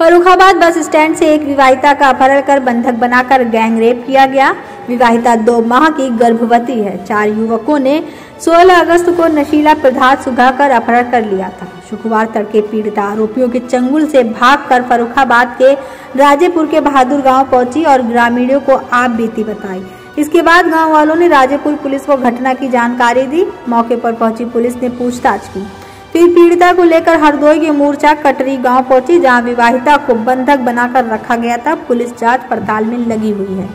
Farrukhabad bus stand से एक विवाहिता का अपहरण कर बंधक बनाकर गैंग रेप किया गया। विवाहिता दो माह की गर्भवती है। चार युवकों ने 16 अगस्त को नशीला पदार्थ सुखाकर अपहरण कर लिया था। शुक्रवार तड़के पीड़िता आरोपियों के चंगुल से भागकर फरुखाबाद के राजेपुर के बहादुर गाँव पहुँची और ग्रामीणों को आप बीती बताई। इसके बाद गाँव वालों ने राजेपुर पुलिस को घटना की जानकारी दी। मौके पर पहुँची पुलिस ने पूछताछ की। फिर पीड़िता को लेकर हरदोई के मूर्छा कटरी गाँव पहुँची, जहाँ विवाहिता को बंधक बनाकर रखा गया था। पुलिस जाँच पड़ताल में लगी हुई है।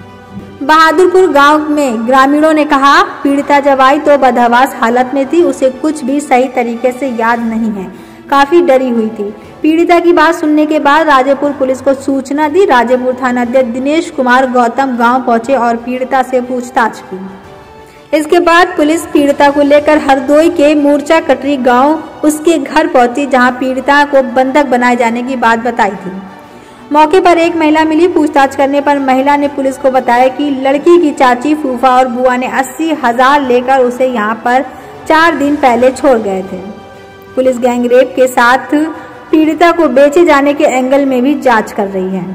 बहादुरपुर गाँव में ग्रामीणों ने कहा, पीड़िता जब आई तो बदहवास हालत में थी, उसे कुछ भी सही तरीके से याद नहीं है। काफ़ी डरी हुई थी। पीड़िता की बात सुनने के बाद राजेपुर पुलिस को सूचना दी। राजेपुर थाना अध्यक्ष दिनेश कुमार गौतम गाँव पहुँचे और पीड़िता से पूछताछ की। इसके बाद पुलिस पीड़िता को लेकर हरदोई के मोर्चा कटरी गाँव उसके घर पहुँची जहाँ पीड़िता को बंधक बनाए जाने की बात बताई थी। मौके पर एक महिला मिली पूछताछ करने पर महिला ने पुलिस को बताया कि लड़की की चाची फूफा और बुआ ने अस्सी हज़ार लेकर उसे यहाँ पर चार दिन पहले छोड़ गए थे। पुलिस गैंगरेप के साथ पीड़िता को बेचे जाने के एंगल में भी जाँच कर रही है।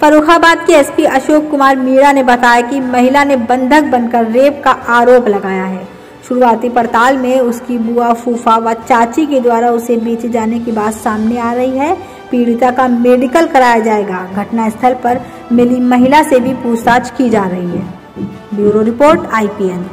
फरुखाबाद के एसपी अशोक कुमार मीणा ने बताया कि महिला ने बंधक बनकर रेप का आरोप लगाया है। शुरुआती पड़ताल में उसकी बुआ फूफा व चाची के द्वारा उसे बेचे जाने की बात सामने आ रही है। पीड़िता का मेडिकल कराया जाएगा। घटना स्थल पर मिली महिला से भी पूछताछ की जा रही है। Bureau report, IPN.